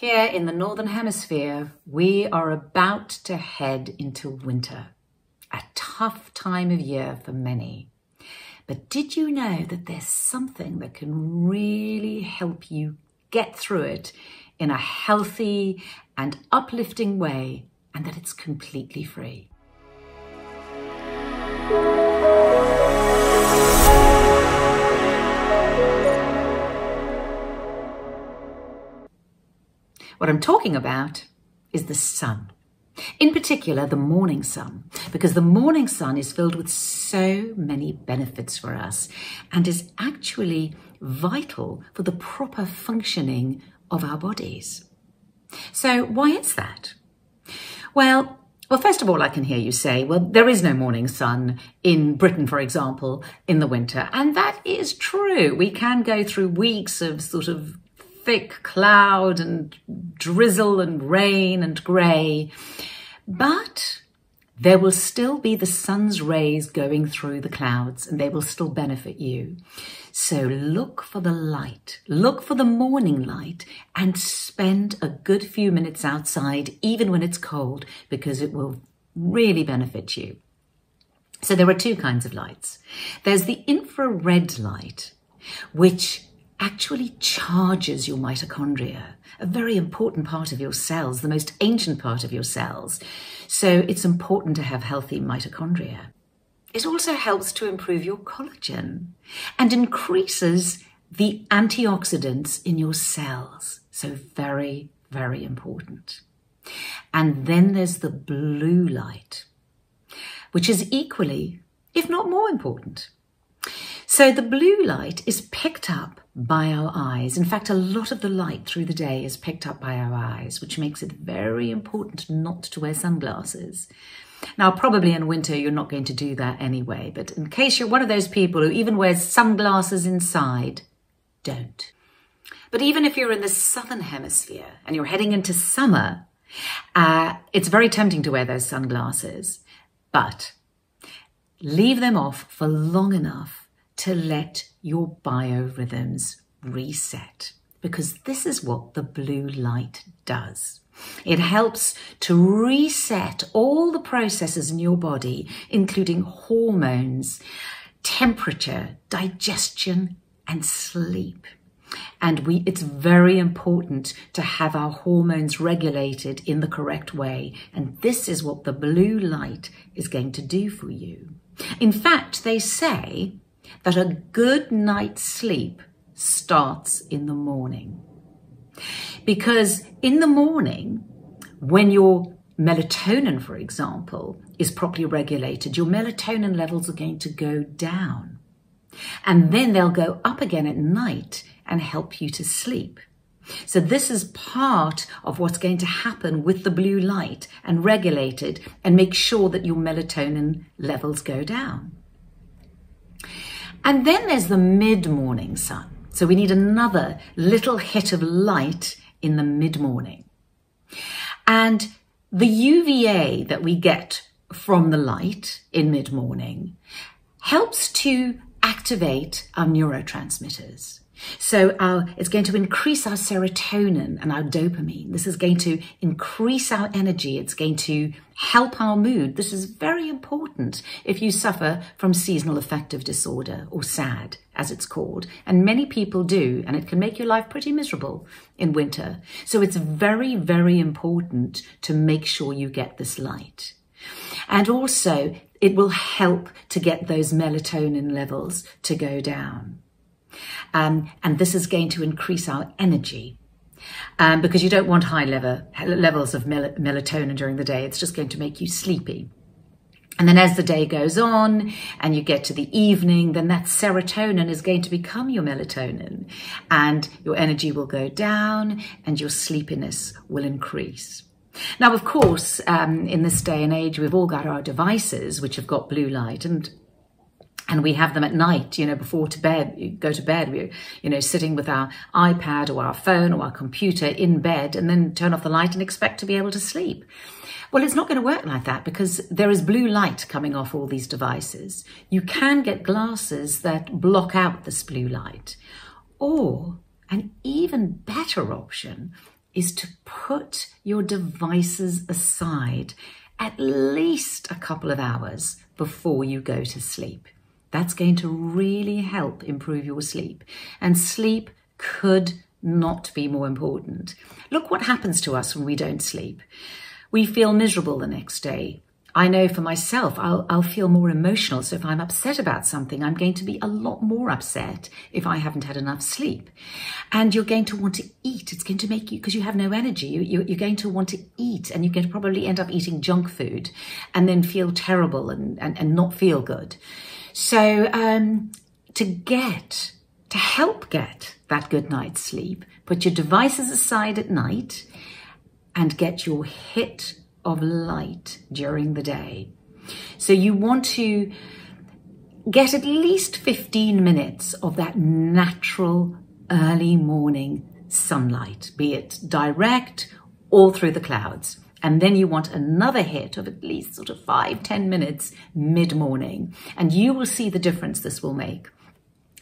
Here in the Northern Hemisphere, we are about to head into winter, a tough time of year for many. But did you know that there's something that can really help you get through it in a healthy and uplifting way and that it's completely free? What I'm talking about is the sun. In particular, the morning sun, because the morning sun is filled with so many benefits for us and is actually vital for the proper functioning of our bodies. So, why is that? Well, well, first of all, I can hear you say, well, there is no morning sun in Britain, for example, in the winter. And that is true. We can go through weeks of sort of thick cloud and drizzle and rain and grey. But there will still be the sun's rays going through the clouds and they will still benefit you. So look for the light, look for the morning light and spend a good few minutes outside, even when it's cold, because it will really benefit you. So there are two kinds of lights. There's the infrared light, which actually charges your mitochondria, a very important part of your cells, the most ancient part of your cells. So it's important to have healthy mitochondria. It also helps to improve your collagen and increases the antioxidants in your cells. So very, very important. And then there's the blue light, which is equally, if not more important. So the blue light is picked up by our eyes. In fact, a lot of the light through the day is picked up by our eyes, which makes it very important not to wear sunglasses. Now, probably in winter, you're not going to do that anyway, but in case you're one of those people who even wears sunglasses inside, don't. But even if you're in the southern hemisphere and you're heading into summer, uh, it's very tempting to wear those sunglasses, but leave them off for long enough to let your biorhythms reset because this is what the blue light does. It helps to reset all the processes in your body, including hormones, temperature, digestion, and sleep. And we, it's very important to have our hormones regulated in the correct way. And this is what the blue light is going to do for you. In fact, they say that a good night's sleep starts in the morning. Because in the morning, when your melatonin, for example, is properly regulated, your melatonin levels are going to go down. And then they'll go up again at night and help you to sleep. So this is part of what's going to happen with the blue light and regulate it and make sure that your melatonin levels go down. And then there's the mid morning sun. So we need another little hit of light in the mid morning. And the UVA that we get from the light in mid morning helps to activate our neurotransmitters. So our, it's going to increase our serotonin and our dopamine. This is going to increase our energy. It's going to help our mood. This is very important if you suffer from seasonal affective disorder or SAD, as it's called. And many people do, and it can make your life pretty miserable in winter. So it's very, very important to make sure you get this light. And also, it will help to get those melatonin levels to go down. Um, and this is going to increase our energy. Um, because you don't want high level, levels of mel- melatonin during the day. It's just going to make you sleepy. And then as the day goes on and you get to the evening, then that serotonin is going to become your melatonin and your energy will go down and your sleepiness will increase. Now, of course, um, in this day and age, we've all got our devices which have got blue light and and we have them at night, you know, before to bed, go to bed, we're, you know, sitting with our iPad or our phone or our computer in bed and then turn off the light and expect to be able to sleep. Well, it's not going to work like that because there is blue light coming off all these devices. You can get glasses that block out this blue light. Or an even better option is to put your devices aside at least a couple of hours before you go to sleep. That's going to really help improve your sleep. And sleep could not be more important. Look what happens to us when we don't sleep. We feel miserable the next day. I know for myself, I'll, I'll feel more emotional. So if I'm upset about something, I'm going to be a lot more upset if I haven't had enough sleep. And you're going to want to eat. It's going to make you, because you have no energy, you, you, you're going to want to eat and you're going to probably end up eating junk food and then feel terrible and, and, and not feel good. So um, to get, to help get that good night's sleep, put your devices aside at night and get your hit of light during the day. So you want to get at least 15 minutes of that natural early morning sunlight, be it direct or through the clouds. And then you want another hit of at least sort of five, 10 minutes mid morning. And you will see the difference this will make.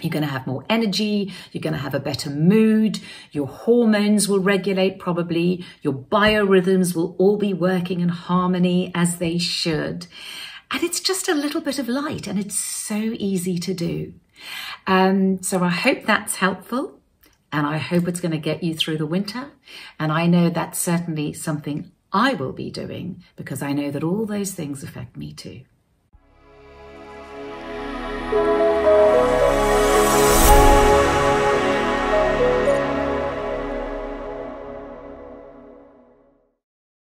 You're going to have more energy. You're going to have a better mood. Your hormones will regulate probably. Your biorhythms will all be working in harmony as they should. And it's just a little bit of light and it's so easy to do. Um, so I hope that's helpful and I hope it's going to get you through the winter. And I know that's certainly something I will be doing because I know that all those things affect me too.